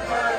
Father.